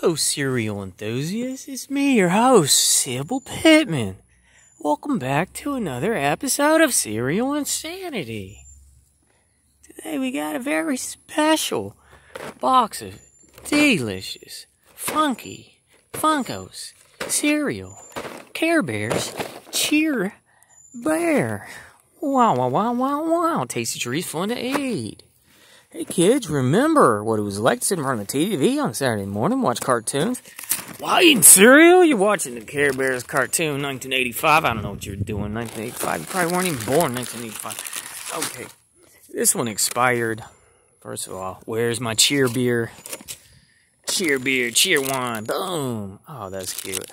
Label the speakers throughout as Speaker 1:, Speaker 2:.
Speaker 1: Hello, cereal enthusiasts. It's me, your host, Sybil Pittman. Welcome back to another episode of Cereal Insanity. Today we got a very special box of delicious, funky, Funkos, cereal, Care Bears, Cheer Bear. Wow, wow, wow, wow, wow. Tasty treats, fun to eat. Hey kids, remember what it was like to sit in front of the TV on Saturday morning, watch cartoons? Why eating cereal? You're watching the Care Bears cartoon, 1985. I don't know what you're doing, 1985. You probably weren't even born 1985. Okay, this one expired. First of all, where's my cheer beer? Cheer beer, cheer wine, boom. Oh, that's cute.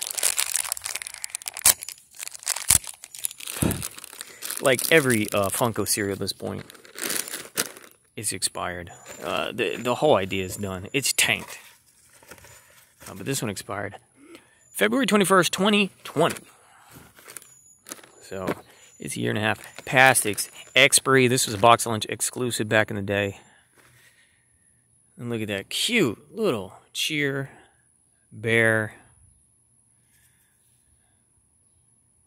Speaker 1: Like every uh, Funko cereal at this point, it's expired. Uh, the the whole idea is done. It's tanked. Uh, but this one expired February twenty first, twenty twenty. So it's a year and a half past its expiry. This was a BoxLunch exclusive back in the day. And look at that cute little cheer bear.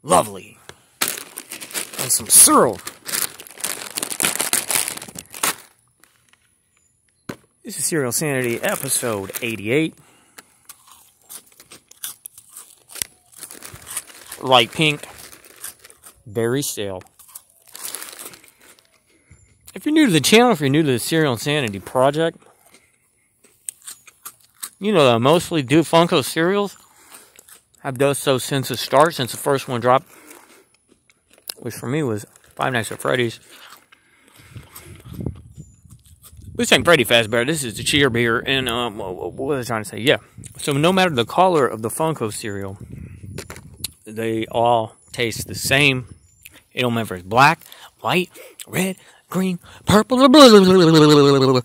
Speaker 1: Lovely. And some cereal. This is Cereal Sanity episode 88. Light pink, very stale. If you're new to the channel, if you're new to the Cereal Insanity project, you know that I mostly do Funko cereals. I've done so since the start, since the first one dropped, which for me was Five Nights at Freddy's. This ain't Freddy Fazbear. This is the Cheer Bear. And um, what was I trying to say? Yeah. So no matter the color of the Funko cereal, they all taste the same. It don't matter if it's black, white, red, green, purple, blah,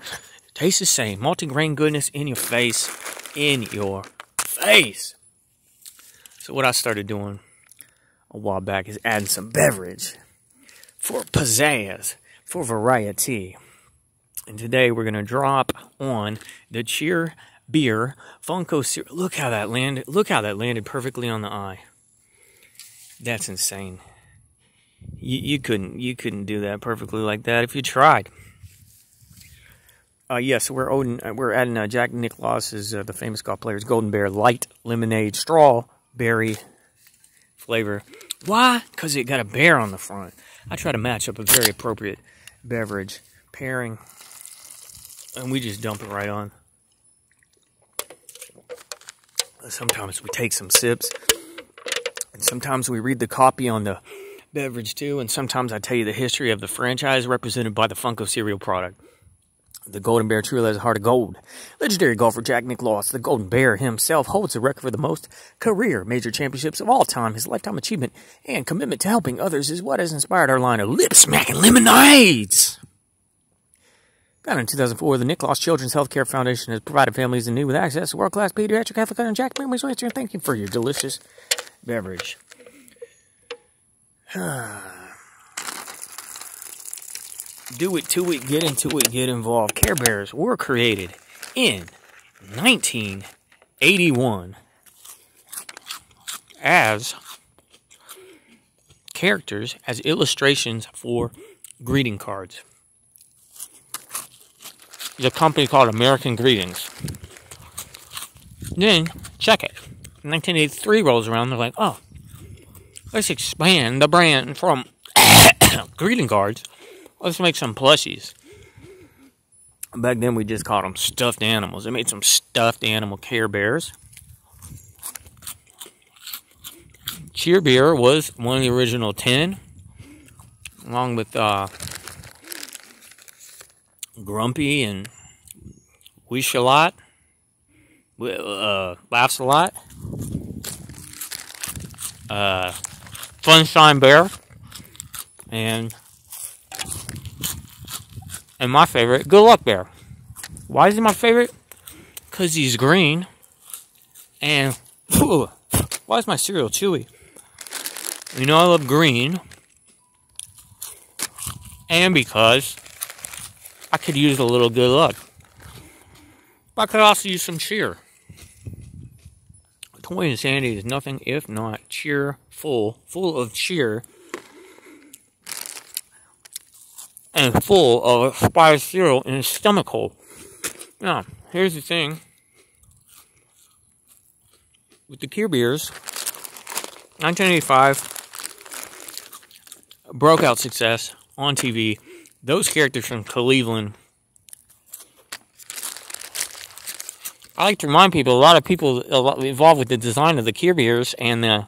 Speaker 1: Tastes the same. Multi-grain goodness in your face. In your face. So what I started doing a while back is adding some beverage for pizzazz, for variety. And today we're going to drop on the Cheer Bear Funko cereal. Look how that landed. Look how that landed perfectly on the eye. That's insane. You, you couldn't you couldn't do that perfectly like that if you tried. Uh, yes, we're Odin, uh, we're adding uh, Jack Nicklaus's uh, the famous golf player's Golden Bear Light Lemonade Strawberry flavor. Why? Because it got a bear on the front. I try to match up a very appropriate beverage pairing and we just dump it right on. Sometimes we take some sips, and sometimes we read the copy on the beverage too, and sometimes I tell you the history of the franchise represented by the Funko cereal product. The Golden Bear truly has a heart of gold. Legendary golfer Jack Nicklaus, the Golden Bear himself, holds the record for the most career major championships of all time. His lifetime achievement and commitment to helping others is what has inspired our line of lip-smacking lemonades. Founded in 2004, the Nicklaus Children's Healthcare Foundation has provided families in need with access to world-class pediatric Africa and Jack Memories Western. Thank you for your delicious beverage. Do it to it, get into it, get involved. Care Bears were created in 1981 as characters, as illustrations for greeting cards is a company called American Greetings. Then, check it. 1983 rolls around, they're like, oh, let's expand the brand from greeting cards. Let's make some plushies. Back then, we just called them stuffed animals. They made some stuffed animal Care Bears. Cheer Bear was one of the original 10, along with uh, grumpy and wish a lot, uh, laughs a lot, uh, Bear, and and my favorite, Good Luck Bear. Why is he my favorite? Because he's green, and why is my cereal chewy? You know I love green, and because I could use a little good luck. I could also use some cheer. Toy Insanity is nothing if not cheerful, full of cheer, and full of spice cereal in his stomach hole. Now, here's the thing with the Care Bears, 1985 broke out success on TV. Those characters from Cleveland. I like to remind people a lot of people involved with the design of the Care Bears and the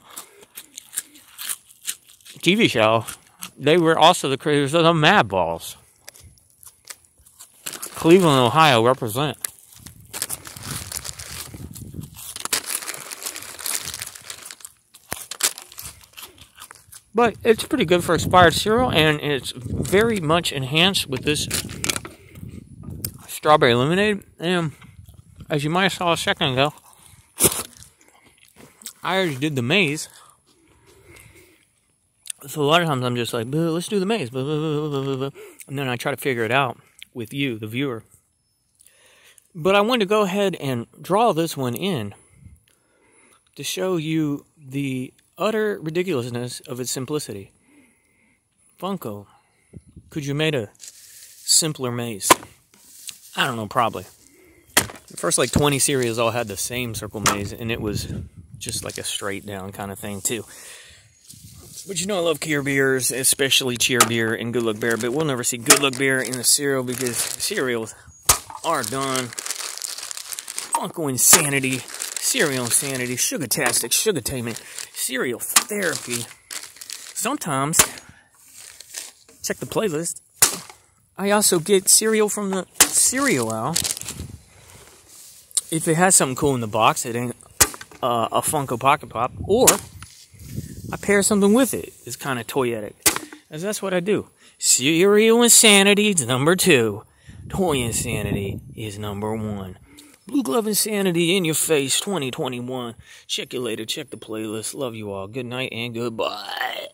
Speaker 1: TV show. They were also the creators of the Madballs. Cleveland, Ohio represent. But it's pretty good for expired cereal, and it's very much enhanced with this strawberry lemonade. And as you might have saw a second ago, I already did the maze. So a lot of times I'm just like, let's do the maze. And then I try to figure it out with you, the viewer. But I wanted to go ahead and draw this one in to show you the utter ridiculousness of its simplicity. Funko, could you made a simpler maze? I don't know, probably. The first like 20 series all had the same circle maze, and it was just like a straight down kind of thing too. But you know I love Care Bears, especially Cheer Bear and Good Luck Bear, but we'll never see Good Luck Bear in the cereal because cereals are done. Funko Insanity, Cereal Insanity, Sugar-tastic, Sugar-tainment, cereal therapy. Sometimes, check the playlist. I also get cereal from the cereal aisle. If it has something cool in the box, it ain't uh, a Funko Pocket Pop, or I pair something with it. It's kind of toyetic. That's what I do. Cereal Insanity is number two. Toy Insanity is number one. Blue Glove Insanity in your face 2021. Check you later. Check the playlist. Love you all. Good night and goodbye.